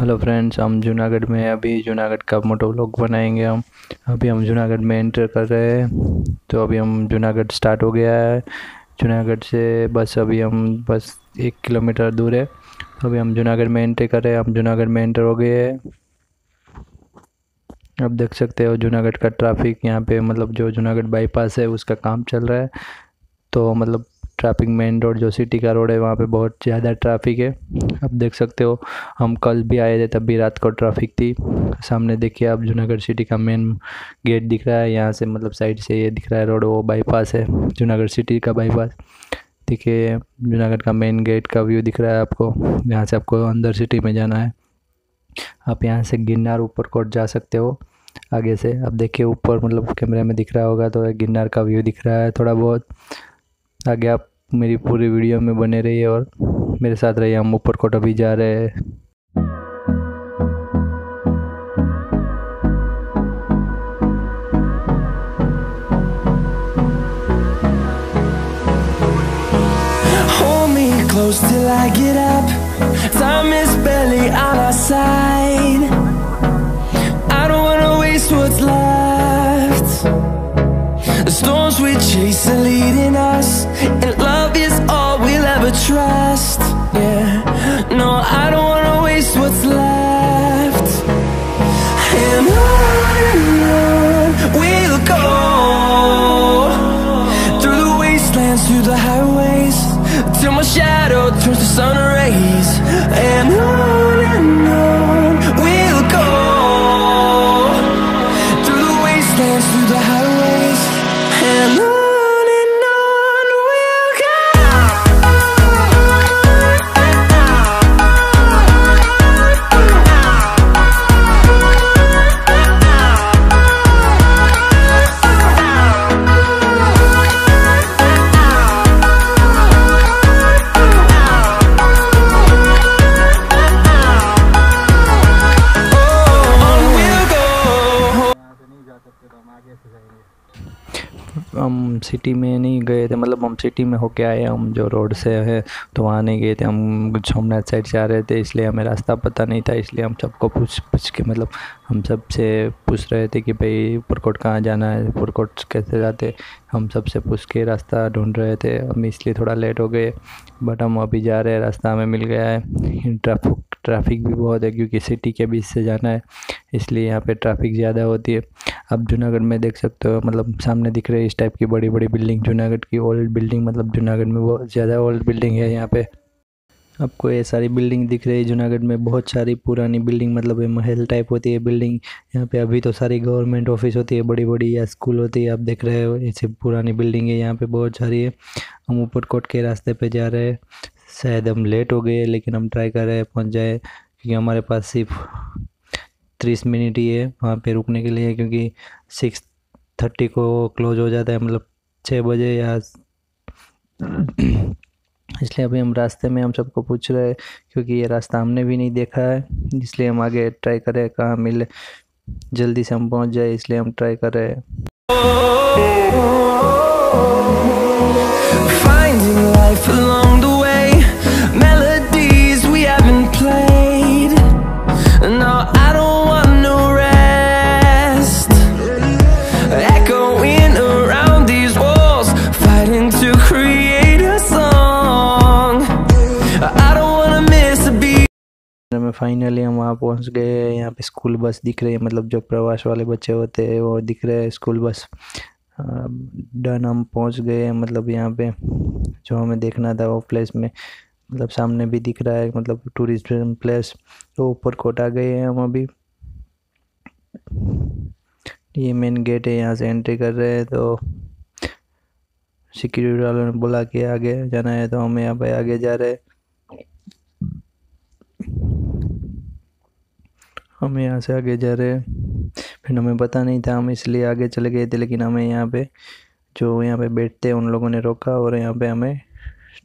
Hello friends हम जूनागढ़ में अभी जूनागढ़ का मोटो व्लॉग बनाएँगे हम। अभी हम जूनागढ़ में एंटर कर रहे हैं। तो अभी हम जूनागढ़ स्टार्ट हो गया है। जूनागढ़ से बस अभी हम बस एक किलोमीटर दूर है। अभी हम जूनागढ़ में एंट्री कर रहे हैं। हम जूनागढ़ में एंटर हो गए हैं। अब देख सकते हो जूनागढ़ का ट्रैफ़िक यहाँ पे मतलब जो जूनागढ़ बाईपास है, उसका काम चल रहा है। तो मतलब ट्रैफ़िक मेन रोड, जो सिटी का रोड है, वहाँ पे बहुत ज़्यादा ट्रैफ़िक है। अब देख सकते हो, हम कल भी आए थे, तब भी रात को ट्रैफ़िक थी। सामने देखिए आप, जूनागढ़ सिटी का मेन गेट दिख रहा है, यहाँ से मतलब साइड से ये दिख रहा है रोड, वो बाईपास है, जूनागढ़ सिटी का बाईपास। देखिए, जूनागढ़ का मेन गेट का व्यू दिख रहा है आपको, यहाँ से आपको अंदर सिटी में जाना है। आप यहाँ से गिरनार ऊपर कोट जा सकते हो, आगे से। अब देखिए, ऊपर मतलब कैमरे में दिख रहा होगा तो गिरनार का व्यू दिख रहा है थोड़ा बहुत। आगे आप मेरी पूरी वीडियो में बने रहिए और मेरे साथ रहिए हम ऊपर कोट अभी जा रहे हैं Till I get up, time is barely on our side. City में नहीं गए थे मतलब हम सिटी में होके आए हम जो रोड से है तो वहाँ नहीं गए थे। हम सोमनाथ साइड से आ रहे थे, इसलिए हमें रास्ता पता नहीं था, इसलिए हम सबको पूछ पूछ के मतलब हम सबसे पूछ रहे थे कि भाई ऊपरकोट कहाँ जाना है ऊपरकोट कैसे जाते? हम सबसे पूछ के रास्ता ढूंढ रहे थे। हम इसलिए थोड़ा लेट हो गए बट हम अभी जा रहे हैं, रास्ता हमें मिल गया है। ट्रैफ़िक ट्रैफ़िक भी बहुत है क्योंकि सिटी के बीच से जाना है, इसलिए यहाँ पे ट्रैफ़िक ज़्यादा होती है। अब जूनागढ़ में देख सकते हो मतलब सामने दिख रहे इस टाइप की बड़ी बड़ी बिल्डिंग जूनागढ़ की ओल्ड बिल्डिंग मतलब जूनागढ़ में बहुत ज़्यादा ओल्ड बिल्डिंग है यहाँ पे। आपको ये सारी बिल्डिंग दिख रही है। जूनागढ़ में बहुत सारी पुरानी बिल्डिंग मतलब ये महल टाइप होती है बिल्डिंग। यहाँ पे अभी तो सारी गवर्नमेंट ऑफ़िस होती है बड़ी बड़ी या स्कूल होती है, आप देख रहे हो ऐसे पुरानी बिल्डिंग है। यहाँ पे बहुत सारी है। हम ऊपर कोट के रास्ते पे जा रहे हैं। शायद हम लेट हो गए लेकिन हम ट्राई कर रहे हैं पहुँच जाए, क्योंकि हमारे पास सिर्फ़ तीस मिनट ही है वहाँ पे रुकने के लिए, क्योंकि सिक्स थर्टी को क्लोज हो जाता है मतलब छः बजे या इसलिए अभी हम रास्ते में हम सबको पूछ रहे हैं, क्योंकि ये रास्ता हमने भी नहीं देखा है, इसलिए हम आगे ट्राई करें कहाँ मिले, जल्दी से हम पहुँच जाए, इसलिए हम ट्राई कर रहे हैं। Finding life में फाइनली हम वहाँ पहुँच गए। यहाँ पे स्कूल बस दिख रही है मतलब जो प्रवास वाले बच्चे होते हैं, वो दिख रहे हैं स्कूल बस डन हम पहुँच गए मतलब यहाँ पे जो हमें देखना था वो प्लेस में मतलब सामने भी दिख रहा है मतलब टूरिस्ट प्लेस तो ऊपर कोट गए हैं हम अभी। ये मेन गेट है, यहाँ से एंट्री कर रहे हैं तो सिक्योरिटी वालों ने बोला कि आगे जाना है तो हम यहाँ पे आगे जा रहे हैं। हम यहाँ से आगे जा रहे हैं। फिर हमें पता नहीं था, हम इसलिए आगे चले गए थे, लेकिन हमें यहाँ पे जो यहाँ पे बैठते हैं उन लोगों ने रोका और यहाँ पे हमें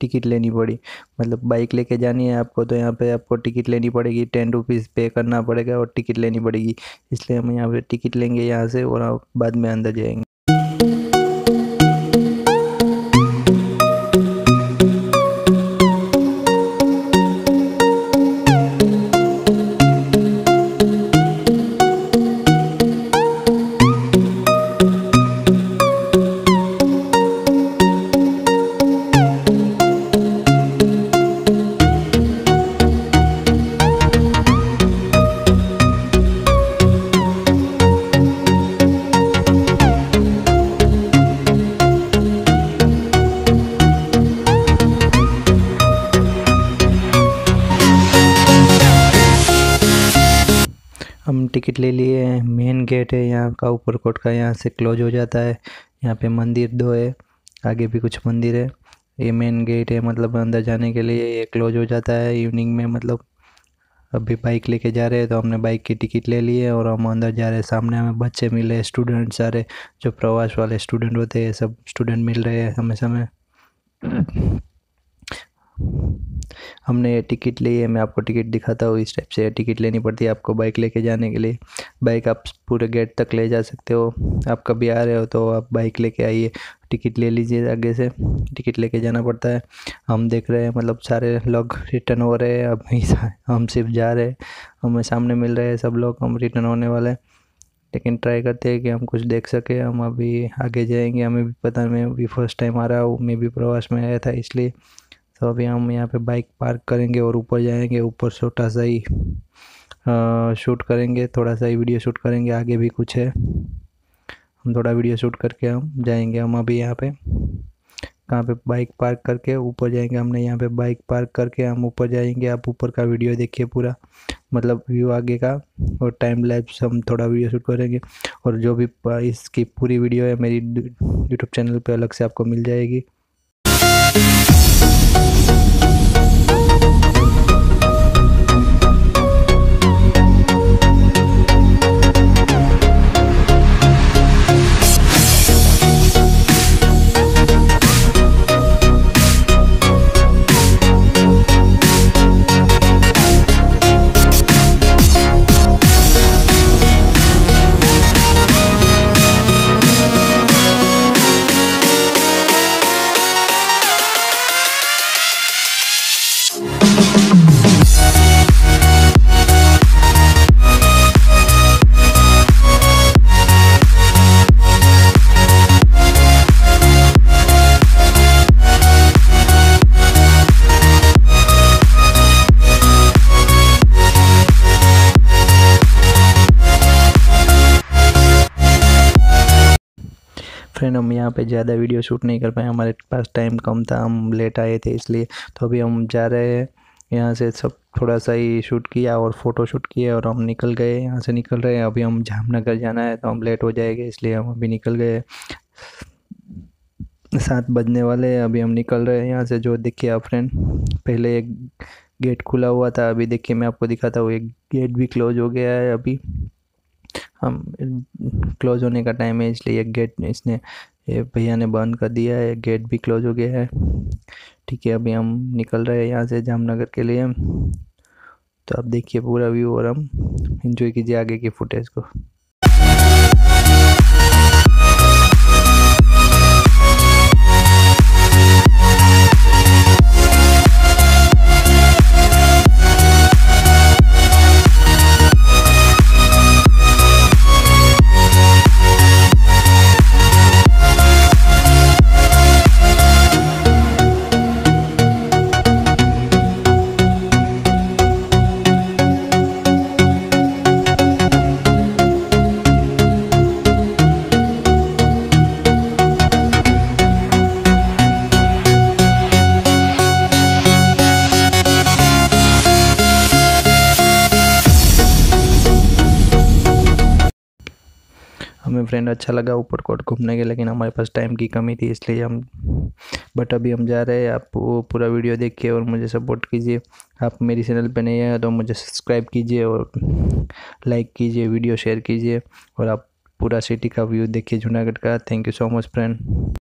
टिकट लेनी पड़ी। मतलब बाइक लेके जानी है आपको तो यहाँ पे आपको टिकट लेनी पड़ेगी। टेन रुपीज़ पे करना पड़ेगा और टिकट लेनी पड़ेगी। इसलिए हम यहाँ पे टिकट लेंगे यहाँ से और बाद में अंदर जाएँगे। टिकट ले लिए हैं। मेन गेट है यहाँ का, ऊपर कोट का, यहाँ से क्लोज हो जाता है। यहाँ पे मंदिर दो है, आगे भी कुछ मंदिर है। ये मेन गेट है मतलब अंदर जाने के लिए ये क्लोज हो जाता है। इवनिंग में मतलब अभी बाइक लेके जा रहे हैं तो हमने बाइक की टिकट ले ली है और हम अंदर जा रहे हैं। सामने हमें बच्चे मिले स्टूडेंट सारे जो प्रवास वाले स्टूडेंट होते हैं सब स्टूडेंट मिल रहे हैं हमें समय। हमने टिकट ली है, मैं आपको टिकट दिखाता हूँ इस टाइप से। टिकट लेनी पड़ती है आपको बाइक लेके जाने के लिए। बाइक आप पूरे गेट तक ले जा सकते हो। आप कभी आ रहे हो तो आप बाइक लेके आइए। टिकट ले लीजिए आगे से। टिकट लेके जाना पड़ता है। हम देख रहे हैं मतलब सारे लोग रिटर्न हो रहे हैं। अब हम सिर्फ़ जा रहे हैं। हमें सामने मिल रहे हैं सब लोग, हम रिटर्न होने वाले हैं। लेकिन ट्राई करते हैं कि हम कुछ देख सके। हम अभी आगे जाएँगे। हमें भी पता मैं भी फ़र्स्ट टाइम आ रहा हूँ। मैं भी प्रवास में आया था इसलिए। तो अभी हम यहाँ पे बाइक पार्क करेंगे और ऊपर जाएँगे, ऊपर छोटा सा ही शूट करेंगे, थोड़ा सा ही वीडियो शूट करेंगे, आगे भी कुछ है। हम थोड़ा वीडियो शूट करके हम जाएँगे हम अभी यहाँ पे। कहाँ पे बाइक पार्क करके ऊपर जाएँगे हमने, यहाँ पे बाइक पार्क करके हम ऊपर जाएँगे। आप ऊपर का वीडियो देखिए पूरा मतलब व्यू आगे का और टाइम लैप्स हम थोड़ा वीडियो शूट करेंगे। और जो भी इसकी पूरी वीडियो है मेरी यूट्यूब चैनल पे अलग से आपको मिल जाएगी। फ्रेंड हम यहाँ पे ज़्यादा वीडियो शूट नहीं कर पाए। हमारे पास टाइम कम था, हम लेट आए थे इसलिए। तो अभी हम जा रहे हैं। यहाँ से सब थोड़ा सा ही शूट किया और फ़ोटो शूट किया और हम निकल गए। यहाँ से निकल रहे हैं। अभी हम जामनगर जाना है तो हम लेट हो जाएँगे इसलिए हम अभी निकल गए सात बजने वाले हैं। अभी हम निकल रहे हैं। यहाँ से जो देखिए आप फ्रेंड पहले एक गेट खुला हुआ था। अभी देखिए मैं आपको दिखाता हूँ। एक गेट भी क्लोज हो गया है अभी। हम क्लोज होने का टाइम है, इसलिए गेट इसने, ये भैया ने बंद कर दिया है गेट भी क्लोज हो गया है। ठीक है, अभी हम निकल रहे हैं यहाँ से जामनगर के लिए। तो आप देखिए पूरा व्यू और हम इन्जॉय कीजिए आगे की फुटेज को। फ्रेंड अच्छा लगा ऊपर कोट घूमने के, लेकिन हमारे पास टाइम की कमी थी, इसलिए हम बट अभी हम जा रहे हैं। आप वो पूरा वीडियो देखिए और मुझे सपोर्ट कीजिए। आप मेरी चैनल पे नहीं आए तो मुझे सब्सक्राइब कीजिए और लाइक कीजिए वीडियो शेयर कीजिए और आप पूरा सिटी का व्यू देखिए, जूनागढ़ का। Thank you so much friend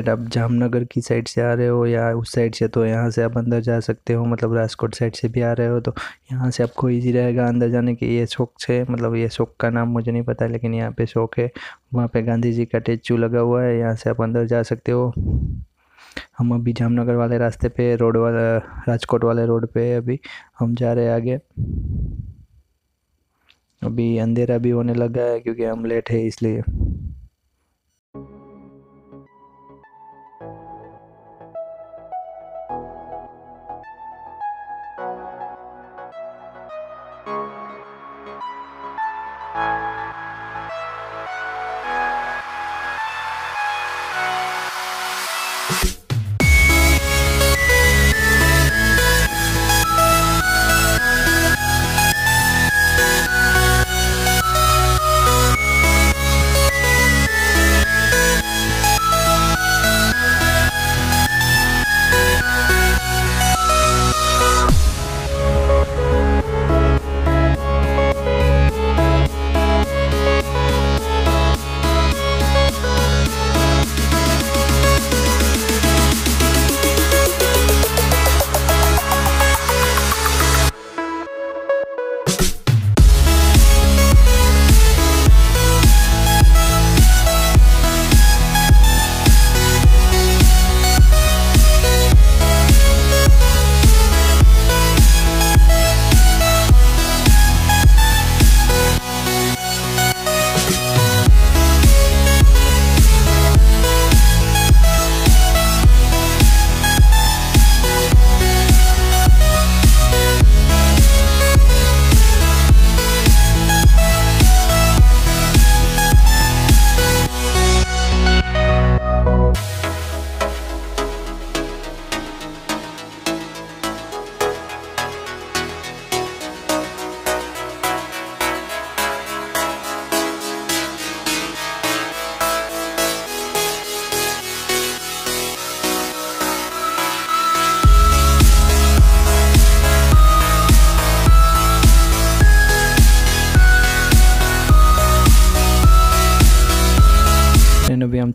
अगर आप जामनगर की साइड से आ रहे हो या उस साइड से तो यहाँ से आप अंदर जा सकते हो मतलब राजकोट साइड से भी आ रहे हो तो यहाँ से आपको इजी रहेगा अंदर जाने के। ये शौक है मतलब ये शौक का नाम मुझे नहीं पता, लेकिन यहाँ पे शौक है। वहाँ पे गांधी जी का टेचू लगा हुआ है, यहाँ से आप अंदर जा सकते हो। हम अभी जामनगर वाले रास्ते पे रोड वाला, राजकोट वाले रोड पे अभी। हम जा रहे हैं आगे। अभी अंधेरा भी होने लगा है, क्योंकि हम लेट है, इसलिए।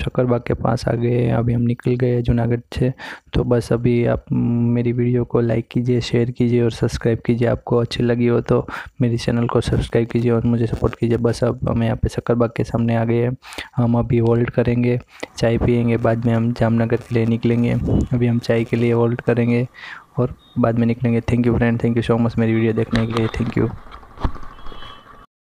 अभी के पास आ गए हैं अभी हम निकल गए जूनागढ़ से। तो बस अभी आप मेरी वीडियो को लाइक कीजिए शेयर कीजिए और सब्सक्राइब कीजिए। आपको अच्छी लगी हो तो मेरी चैनल को सब्सक्राइब कीजिए और मुझे सपोर्ट कीजिए। बस अब हम यहाँ पे शक्करबाग के सामने आ गए हैं। हम अभी होल्ड करेंगे, चाय पियेंगे, बाद में हम जामनगर के लिए निकलेंगे। अभी हम चाय के लिए होल्ड करेंगे और बाद में निकलेंगे। Thank you friend thank you so much मेरी वीडियो देखने के लिए। Thank you